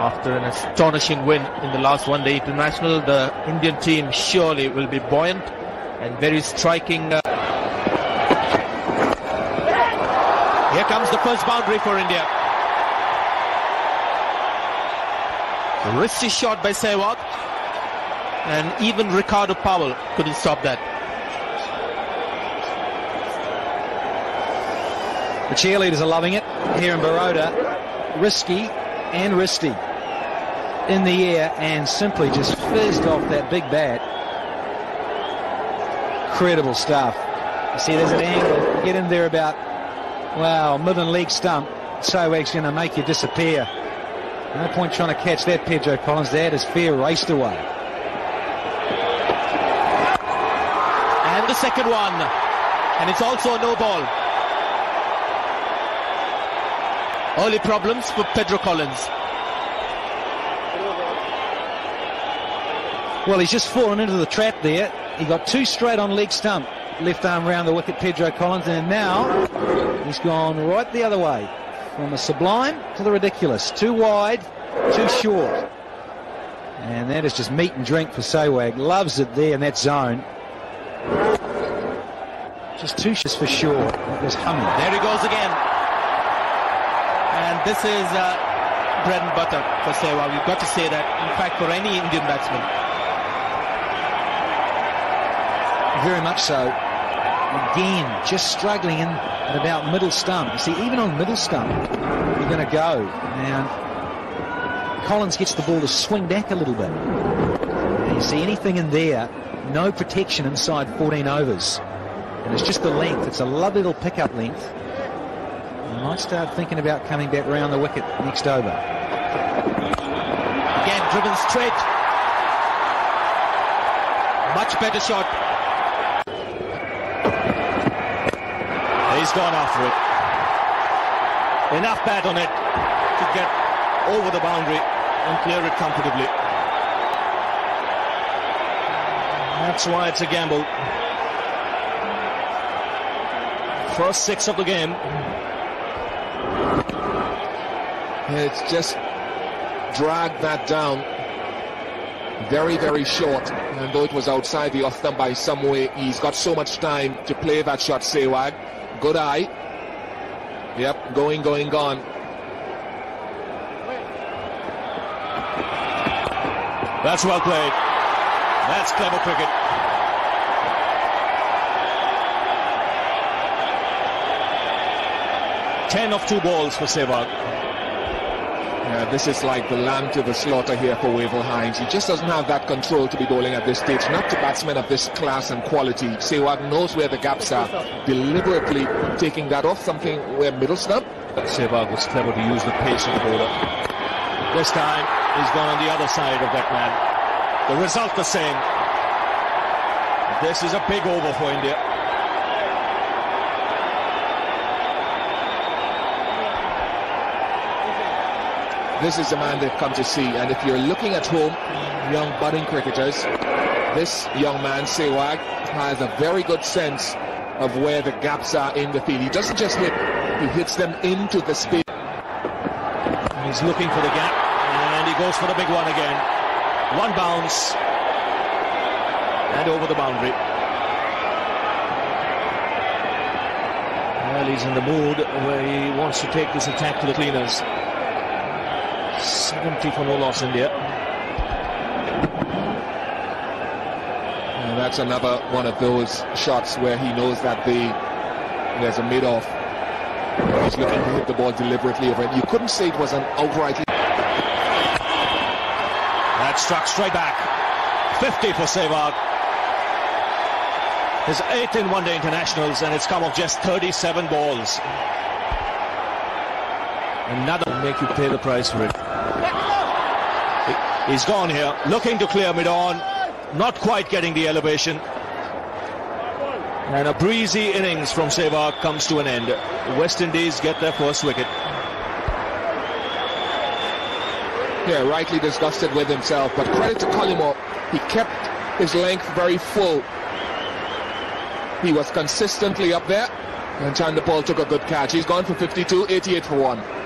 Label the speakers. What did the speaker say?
Speaker 1: After an astonishing win in the last one day international, the Indian team surely will be buoyant and very striking. Uh... Here comes the first boundary for India. A risky shot by Sehwag. And even Ricardo Powell couldn't stop that.
Speaker 2: The cheerleaders are loving it here in Baroda. Risky and risky in the air and simply just fizzed off that big bat. Incredible stuff. You see, there's an angle. Get in there about, wow, middle leg stump. Sehwag's going to make you disappear. No point trying to catch that, Pedro Collins. That is fair raced away.
Speaker 1: And the second one. And it's also a no ball. Early problems for Pedro Collins.
Speaker 2: Well, he's just fallen into the trap there. He got two straight on leg stump. Left arm round the wicket, Pedro Collins. And now he's gone right the other way. From the sublime to the ridiculous. Too wide, too short. And that is just meat and drink for Sehwag. Loves it there in that zone. Just two shots for sure. It was humming.
Speaker 1: There he goes again. And this is uh, bread and butter for Sehwag. You've got to say that, in fact, for any Indian batsman.
Speaker 2: Very much so again, just struggling in at about middle stump. You see, even on middle stump, you're going to go. Now, Collins gets the ball to swing back a little bit. And you see anything in there, no protection inside 14 overs. And it's just the length. It's a lovely little pickup length. You might start thinking about coming back round the wicket next over.
Speaker 1: Again, driven straight. Much better shot. He's gone after it. Enough bat on it to get over the boundary and clear it comfortably. That's why it's a gamble. First six of the game.
Speaker 3: It's just dragged that down. Very, very short. And though it was outside the off stump by some way, he's got so much time to play that shot, Sehwag. Good eye. Yep, going, going, gone.
Speaker 1: That's well played. That's clever cricket. Ten of two balls for Sehwag.
Speaker 3: Yeah, this is like the lamb to the slaughter here for Wavell Hinds. He just doesn't have that control to be bowling at this stage. Not to batsmen of this class and quality. Sehwag knows where the gaps are. Deliberately taking that off something where middle stump.
Speaker 1: Sehwag was clever to use the pace of the bowler. This time he's gone on the other side of that man. The result the same. This is a big over for India.
Speaker 3: This is the man they've come to see. And if you're looking at home, young budding cricketers, this young man, Sehwag, has a very good sense of where the gaps are in the field. He doesn't just hit, he hits them into the space.
Speaker 1: He's looking for the gap, and he goes for the big one again. One bounce, and over the boundary. Well, he's in the mood where he wants to take this attack to the cleaners. 70 for no loss India.
Speaker 3: And that's another one of those shots where he knows that the there's a mid-off. He's looking to hit the ball deliberately over it. You couldn't say it was an outrightly.
Speaker 1: That struck straight back. 50 for Sehwag. His eighth in one-day internationals, and it's come off just 37 balls. Another will make you pay the price for it. He's gone here, looking to clear mid-on, not quite getting the elevation. And a breezy innings from Sehwag comes to an end. West Indies get their first wicket.
Speaker 3: Yeah, rightly disgusted with himself, but credit to Collymore. He kept his length very full. He was consistently up there, and Chanderpaul took a good catch. He's gone for 52, 88 for one.